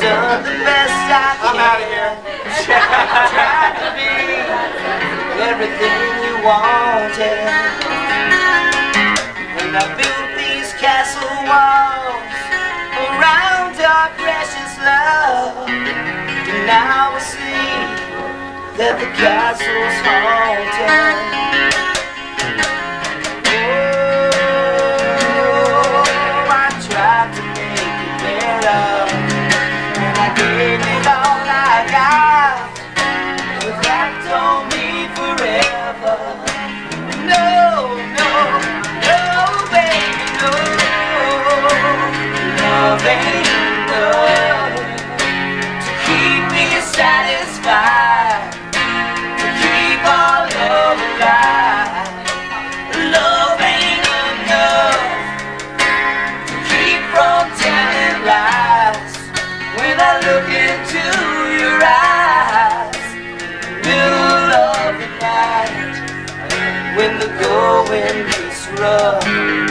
done the best I can. I'm out of here. To be everything you wanted. And I built these castle walls around our precious love. And now I see that the castle's haunted. in this rough.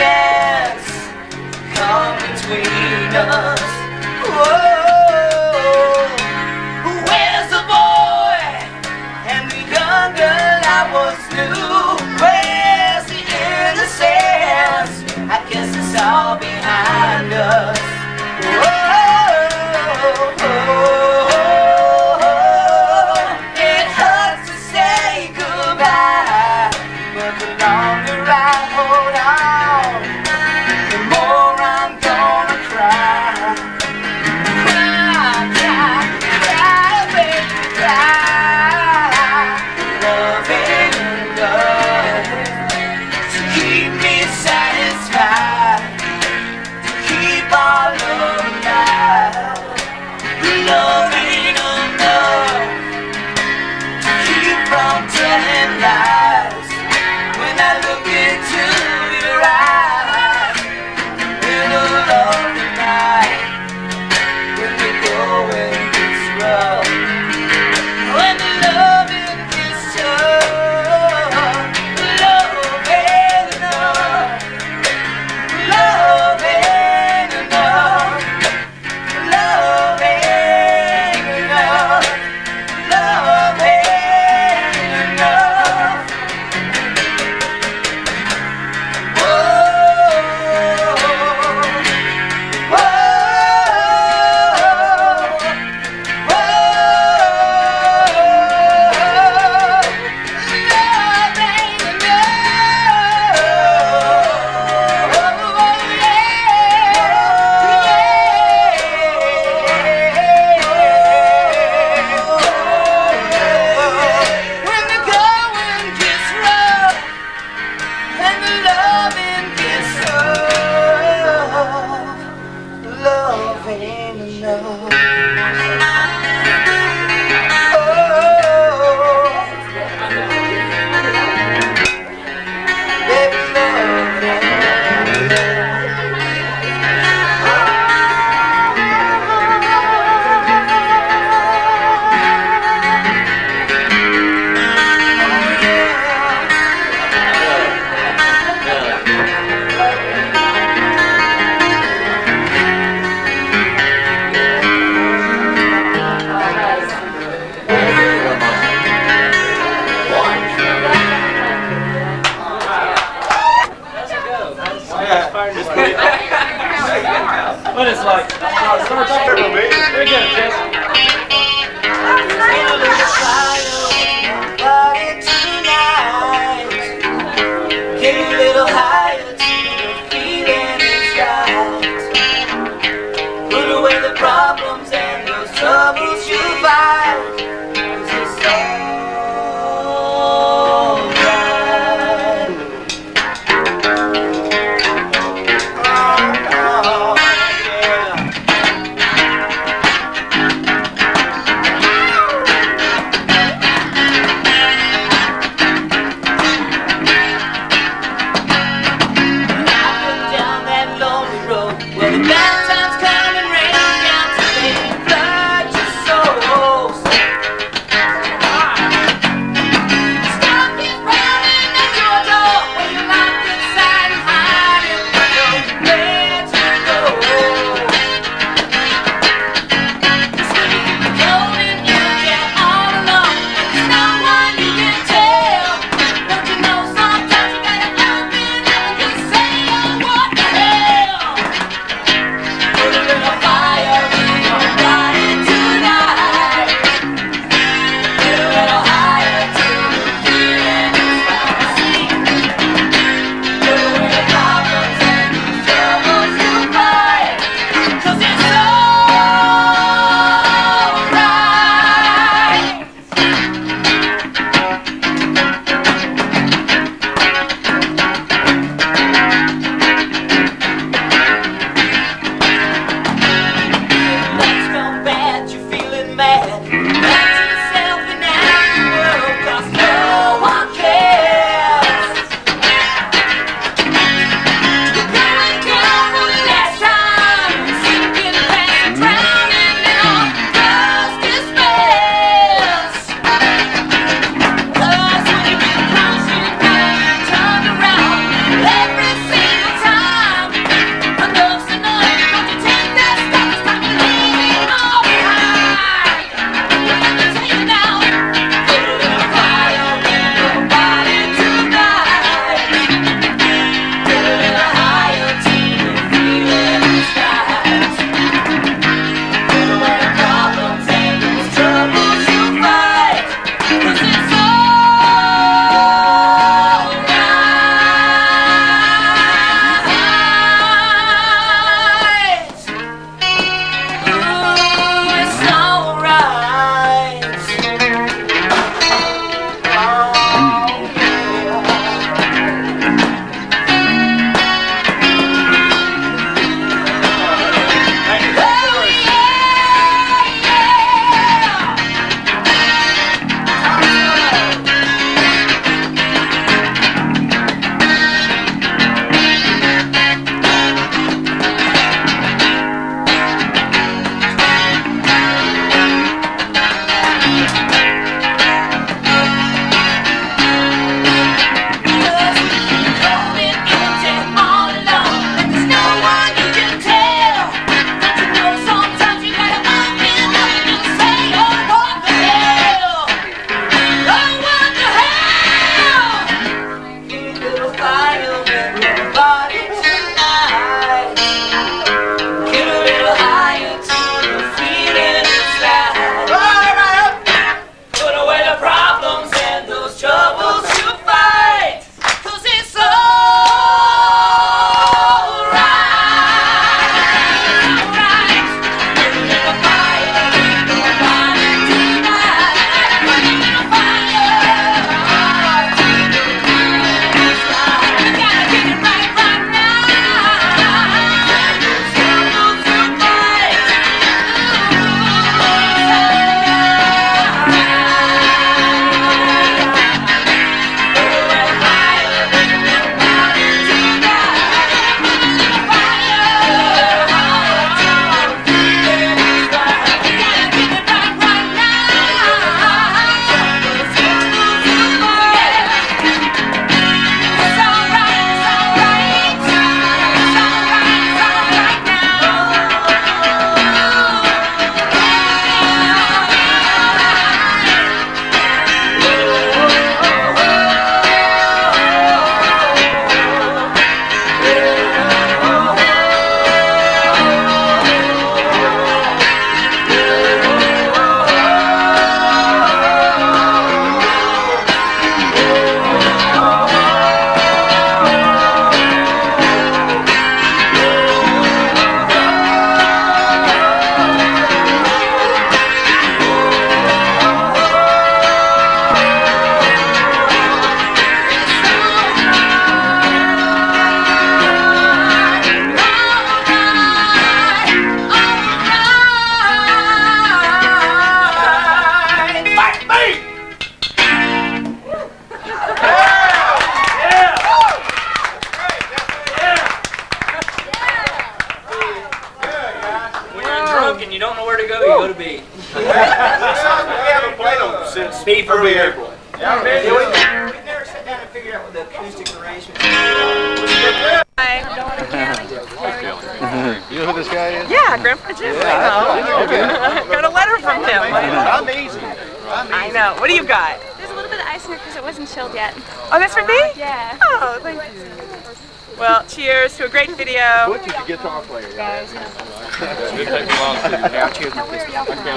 chance come between us. Whoa, where's the boy and the young girl I was new? Where's the innocence? I guess it's all behind us.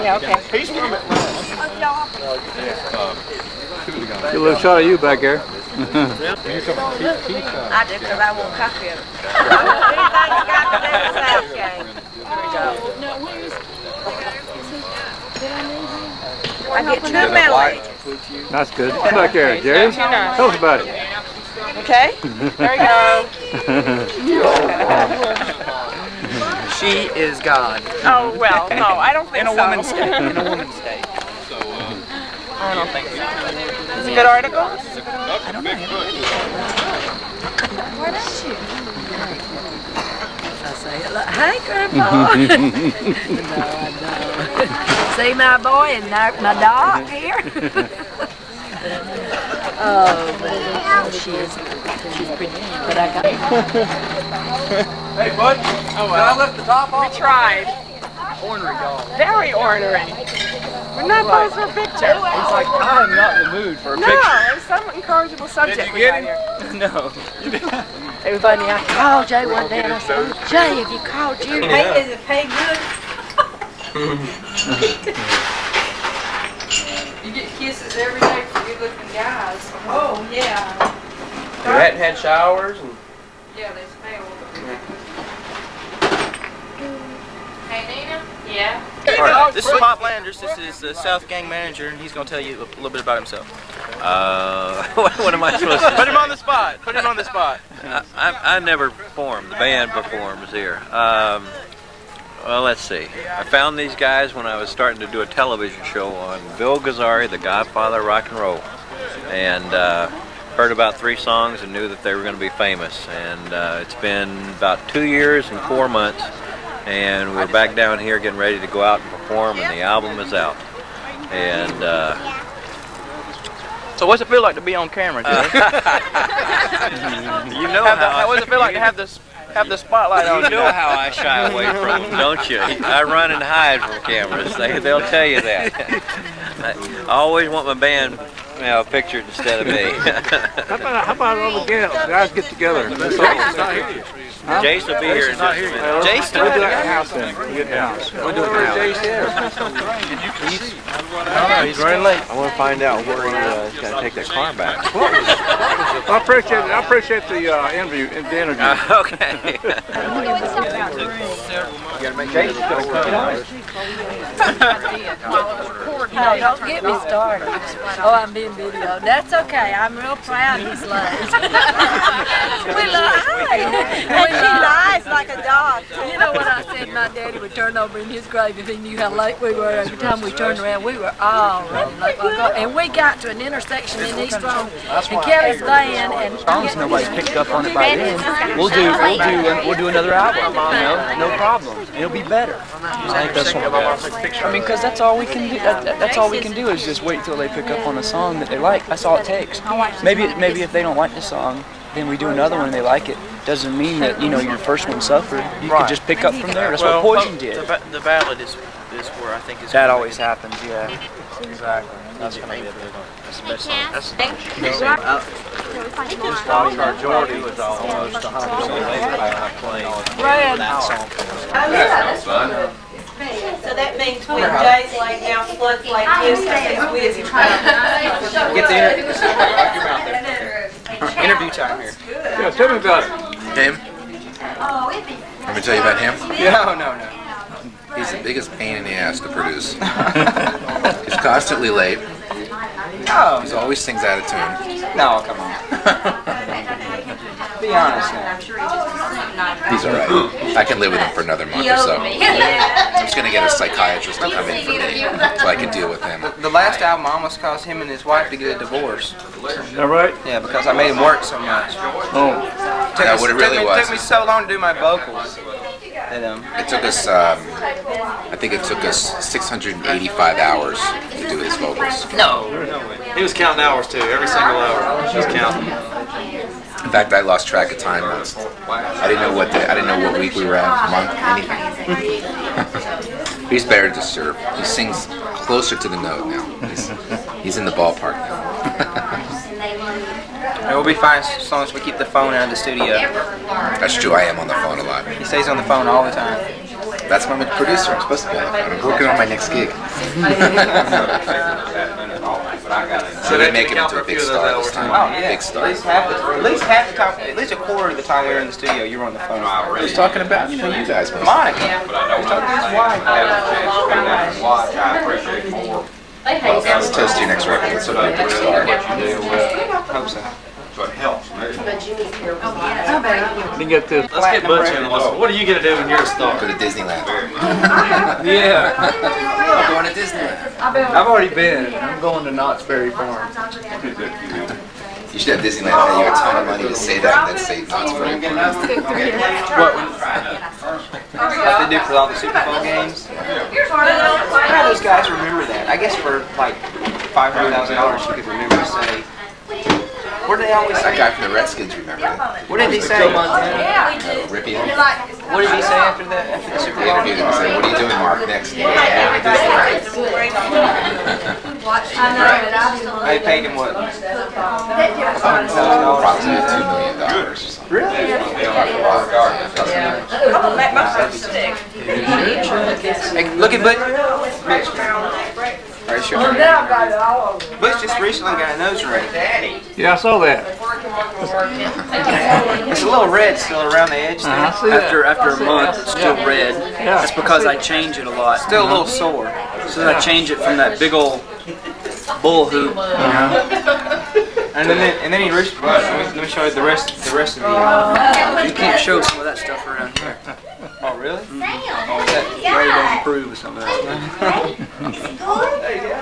Yeah, okay. He's from Atlanta. Get a little shot of you back there. I do because I want coffee. Anything you got to do with Southgang. I get two milli. That's good. Come back there, Jerry. Tell us about it. Okay? There you go. She is God. Oh, well, no, I don't think so. In a so. woman's state. In a woman's day. state. I don't think so. Is It's a good article? I don't know. Why don't you? I say, hey, Grandpa. See my boy and my, my dog here? Oh, she is, she's pretty. But I got. Hey, bud. Oh, Did I lift the top off? We tried. Ornery dog. Very ornery. We're not posing for a picture. He's like, I'm not in the mood for a No, picture. it's some incorrigible subject we get got him? here. No. It was funny. I called Jay one day and I said, oh, Jay, have you called you? Hey, is it paid good? you kisses every day from good looking guys. Oh, yeah. You hadn't had showers and Yeah, they smell. Yeah. Alright, this is Pop Landers. This is the Southgang manager, and he's going to tell you a little bit about himself. Uh, what, what am I supposed to Put him on the spot. Put him on the spot. I, I, I never performed. The band performs here. Um, well, let's see. I found these guys when I was starting to do a television show on Bill Gazzarri, the Godfather of Rock and Roll, and uh, heard about three songs and knew that they were going to be famous. And uh, it's been about two years and four months, and we're back down here getting ready to go out and perform, and the album is out. And uh, So what's it feel like to be on camera, Jay? you know Have the- how I- how does it feel like to have this have the spotlight on You you? know how I shy away from them, don't you? I run and hide from cameras. They, they'll tell you that. I always want my band, you know, pictured instead of me. How about, how about all the gals, guys get together? Let's all- Jace will be here in just a minute. Jason? We'll do it at the house then. We'll get in the house. We'll do it at the house. No, he's running late. I want to find out where he uh, is going to take that car back. I appreciate, I appreciate the uh, interview, the interview. Uh, okay. No, don't get me started. Oh, I'm being videoed. That's okay. I'm real proud of these ladies. we lie. And she lies like a dog. You know what I said? My daddy would turn over in his grave if he knew how late we were. Every time we turned around, we were all running like. And we got to an intersection in East Rome, and Kelly's van, and songs nobody picked up on it by then, we'll do we'll do um, we'll do another album. You know, no problem. It'll be better. I think that's what I mean, because that's all we can do. That, that- that's all we can do is just wait till they pick up on a song that they like. That's all it takes. Maybe maybe if they don't like the song, then we do another one and they like it. Doesn't mean that you know your first one suffered. You can just pick up from there. That's what Poison did. ba- the ballad is is where I think is That always happens. Yeah. Exactly. That's gonna be a big one. That's the best song. That's Jordy was almost 100% later I played. Oh, so that means when Jay's like now floods like this, I think Wiz is Get the inter- interview time here. Yeah, tell me about it. Him? Let me tell you about him. No, no, no. He's the biggest pain in the ass to produce. He's constantly late. Oh, He's always sings out of tune. no, come on. Be honest now. He's all right. I can live with him for another month or so. I'm just gonna get a psychiatrist to come in for me so I can deal with him. The last album almost caused him and his wife to get a divorce. Is that right? Yeah, because I made him work so much. Oh, Took That me- what it took really me- was. Took me so long to do my vocals. That, um, It took us, um, I think it took us 685 hours to do his vocals. no. He was counting hours too, every single hour. He was counting. In fact, I lost track of time once. I didn't know what day, I didn't know what week we were at, month, anything. he's better to serve. He sings closer to the note now. He's, he's in the ballpark now. It will be fine as long as we keep the phone out of the studio. That's true. I am on the phone a lot. He stays on the phone all the time. That's why I'm a producer. I'm supposed to be on the phone. I'm working on my next gig. so they make it into a big star this time. Oh yeah. Big star. At least half the, at least half the time, at least a quarter of the time we were in the studio, you were on the phone. Who's talking about? You know, you guys. mostly. Monica. He's talking to his wife. Let's toast your next record. It's a big star. Hope so. Then get this. Let's get Butch in. What are you gonna do when you're a star? Go to Disneyland. Yeah. I'm going to Disneyland. I've already been. I'm going to Knott's Berry Farm. You should have Disneyland pay you a ton of money to say that and then say Knott's Berry Farm. What? What they do for all the Super Bowl games? How do those guys remember that? I guess for like five hundred thousand dollars, you could remember to say. What do they always That guy from the Redskins, remember it? What did he say? No, Rypien. What did he say after the after the Super They Bowl? interviewed him and said, what are you doing, Mark, next? He goes, "Yeah, Disneyland." They paid him what? hundred thousand dollars. Approximately two million dollars or something. Hey, look at Butch. Are you sure? Butch just recently got a nose ring. Yeah, I saw that. It's a little red still around the edge there. Uh-huh, I see that. After after a month, it's still red. Yeah. That's because I change it a lot. Still a little sore. So then I change it from that big old bull hoop. Uh-huh. And then and then he reached. Let me, let me show you the rest the rest of the. Uh, You can't show some of that stuff around here. oh really? Oh, is that Ray don't approve of some of that.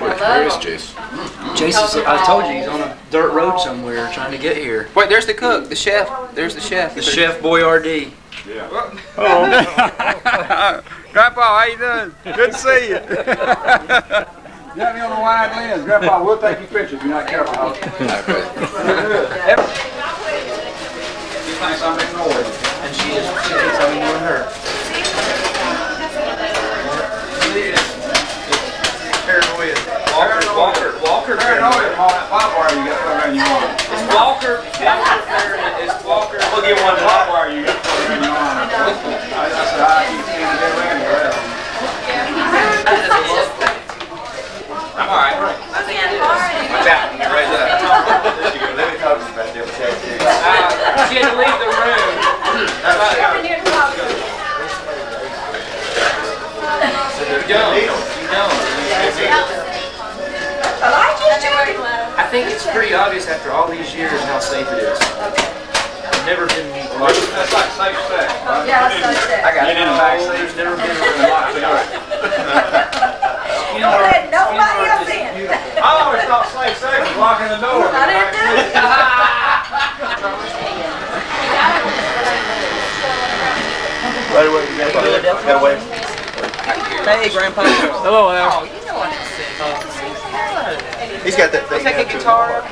Where, where is Jace? Jason's, I told you he's on a dirt road somewhere trying to get here. Wait, there's the cook, the chef. There's the chef. The Chef Boyardee. Yeah. Oh. Grandpa, how you doing? Good to see you. you Got me on a wide lens. Grandpa, we'll take your picture if you're not careful. Okay. She thinks I'm ignored, and she is. She thinks I'm ignoring you got you got. I said, I keep seeing it get around your arm. I'm all right. Watch out. You're right there. There she goes. Let me talk to you about the other tattoo. She had to leave the room. I think it's pretty obvious after all these years how safe it is. I've never been like That's like safe sex. I got Get in the back seat. There's never been a lot to. Don't let nobody else in. I always thought safe sex was locking the door. I didn't do it. Right away, you got Got away. Hey, Grandpa. Hello, Al. Oh, you know what to sing. He's got that thing. Take a guitar.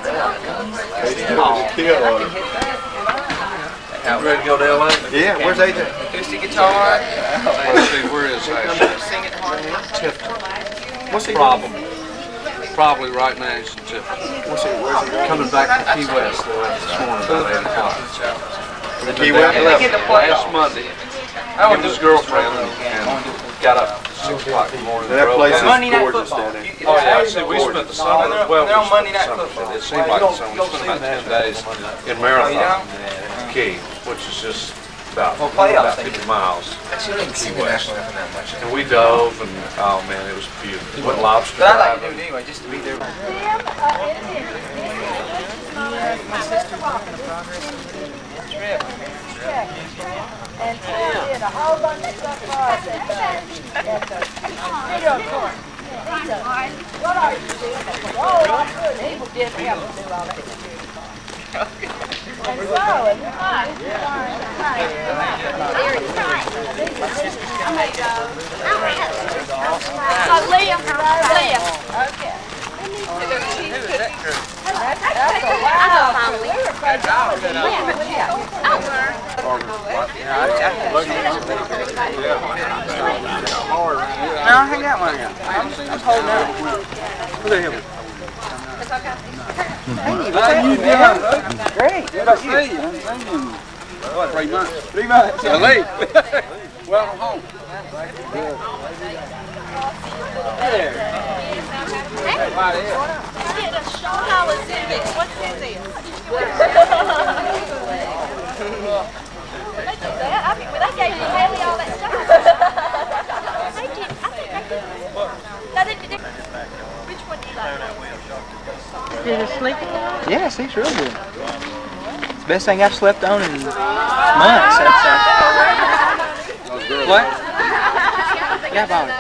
Ready to go to LA? Yeah, where's Ethan? Acoustic guitar. Let's see, where is that? Sing. What's he Problem. Probably right now he's in Tiffin. What's he, where's he Coming back from Key West uh, this morning about 8 o'clock. Key West? They get the play Last Monday. Him and his girlfriend and got up at 6 o'clock in the morning. That place is Monday Night gorgeous Football. down there. Oh yeah, see, we spent the summer, They're- well, they're we on Monday spent Night the summer, Football. it seemed like it's only spent about ten days in Marathon Key, which is just about, Well, playoffs, about they fifty miles. Actually, I didn't see the that much. And we dove and, oh man, it was beautiful. Went lobster But I like to do diving. it anyway, just to be there. And he did a whole bunch of stuff for us at the, at the video court. He what are you doing? Oh, I'm good. He did help to do all that. And so, and. Uh, Leah, Leah. Okay. No, I ain't got one yet. I'm, I'm holding out. Look at him. Hey, how you doing? Great. Good to see you. What, three months? Three months. Yeah, late. well, I'm home. Good. Hey there. Hey. Right They gave you Haley all that stuff. They did. I think they did. No, they did. Which one do you like? Did it sleep? Yeah, it sleeps real good. It's the best thing I've slept on in months. I'd say. What? Yeah, about it.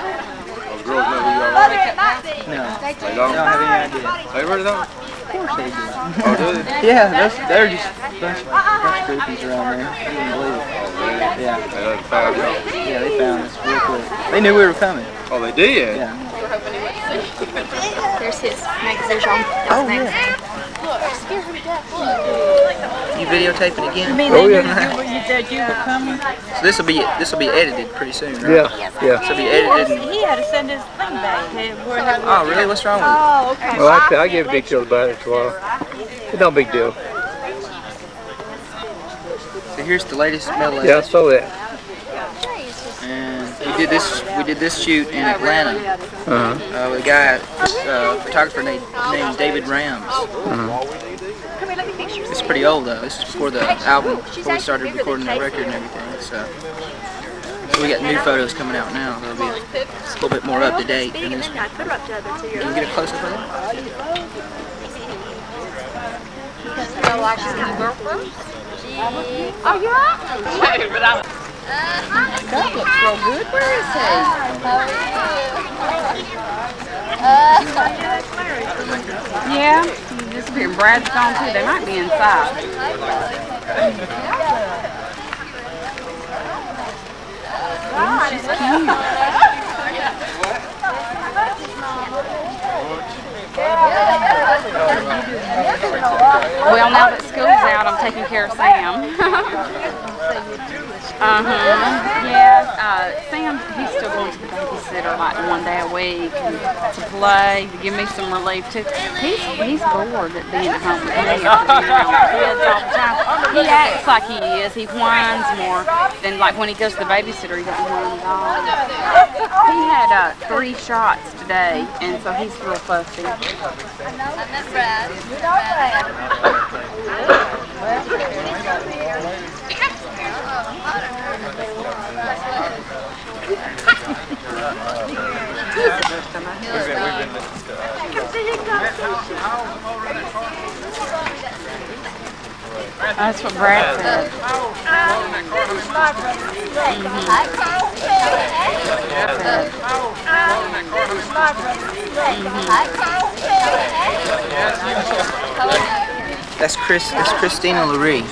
Those girls know who you are. Mother, it might be. No. They They don't have any idea. They really don't? Of course they do. Oh, do they? Yeah, those, they're just a bunch, bunch of groupies around there. You wouldn't believe it. Yeah. They found you. Yeah, they found us real quick. They knew we were coming. Oh, they did? Yeah. There's his magazine. Oh, yeah. You videotaping again? Oh, yeah. you you said you were coming? So this will be this will be edited pretty soon, right? Yeah, yeah. This will be edited. And, He had to send his thing back. Hey, where they- oh, really? What's wrong with it? Oh, okay. Well, I, I give a big deal about it tomorrow. It's no big deal. So here's the latest metal. Yeah, I saw that. And we did this we did this shoot in Atlanta Uh-huh. uh, with a guy, uh, photographer named, named David Rams. Come here, let me picture It's pretty old though. This is before the album, before we started recording the record and everything. So, so we got new photos coming out now. They'll be a little bit more up to date than this one. I put her up to other two. Can you get a close up of that? Oh, you're up? That looks real good. Where is he? Yeah, he's disappearing. Brad's gone too. They might be inside. She's cute. Well, now that school's out, I'm taking care of Sam. uh-huh. Yeah, uh, Sam, he's still going to the babysitter like one day a week and to play, to give me some relief too. He's, he's bored at being at home with me after being around the kids all the time. He acts like he is. He whines more than like when he goes to the babysitter, he doesn't whine at all. He had uh, three shots today, and so he's real fussy. That's what Brad said. That's Chris. That's Christina Lurie.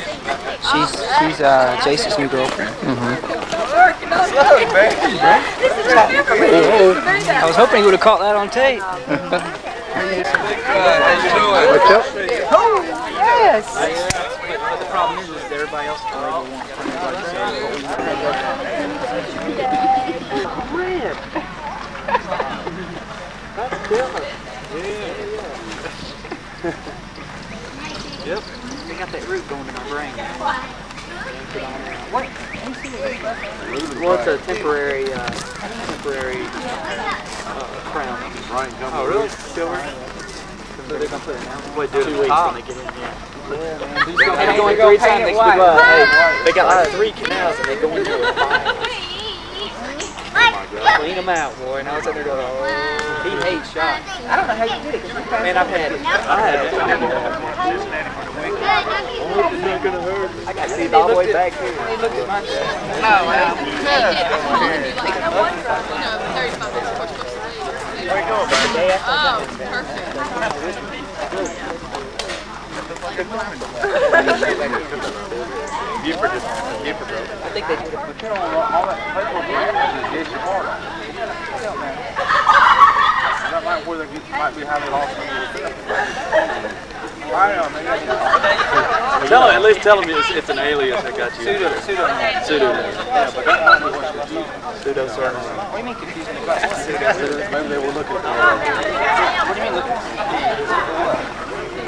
She's she's uh, Jason's new girlfriend. I was hoping you would have caught that on tape. What's up? Oh, yes. The problem is, is that everybody else will want Yep. They got that root going in our brain. What? Well, it's a temporary, uh, temporary uh, crown. Oh, really? Silver? So they're gonna put it now. What, do it two weeks when they get in here. Yeah, man. They're gonna go in three times next week. They got like three canals and they go into a it. Clean them out, boy. Now it's in there going, oh, he hates shots. I don't know how you did it. Man, I've had it. I had it. I got to see it all the way back here. He looked at my Oh, wow. I think they did. But you know, all that paperwork is just your. That might where they might be having lost some of their I know, maybe I Tell him, at least tell him it's, it's an alias that got you. Pseudo, pseudo. Pseudo. Yeah, but that might be what you're. Pseudo. What do you mean confusing? Maybe they were looking for What do you mean looking?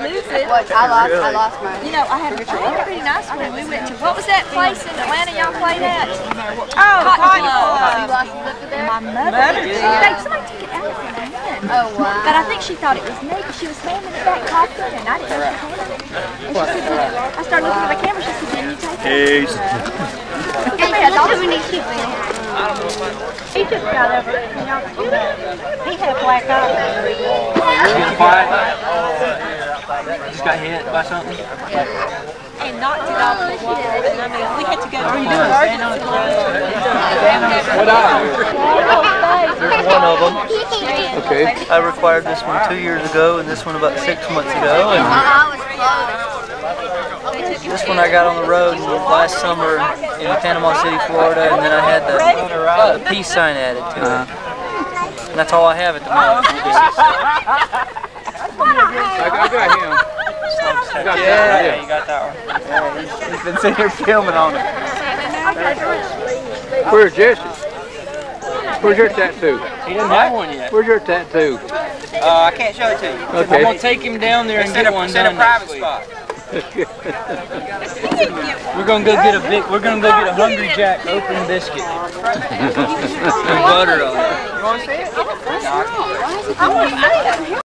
lost, I lost mine. You know, I had, I had a pretty nice one. We went to, what was that place in Atlanta y'all played at? Oh, Cotton Club. You lost it up there? My mother did. They, somebody took it out of my hand. Oh, wow. But I think she thought it was me because she was standing in back coughing and I didn't know she had it. And she said, I started looking at the camera. She said, can you take it? Peace. Hey, look how many sheep we have. He just got over it. He had black eyes. Just got hit by something? And knocked it off the wall. And I mean, we had to go to the What eye? There's one of them. Okay. I required this one two years ago and this one about six months ago. And this one I got on the road last summer in Panama City, Florida, and then I had the, the peace sign added to it. Uh-huh. And that's all I have at the moment. I got, I got him. I got Yeah, that. you got that one. He's been sitting here filming on it. Where's Jesse? Where's your tattoo? He doesn't have one yet. Where's your tattoo? Uh, I can't show it to you. Okay. I'm gonna take him down there and It's get a- one it's in a done private spot. We're gonna go get a big. We're gonna go get a Hungry Jack open biscuit butter on it. You wanna see it?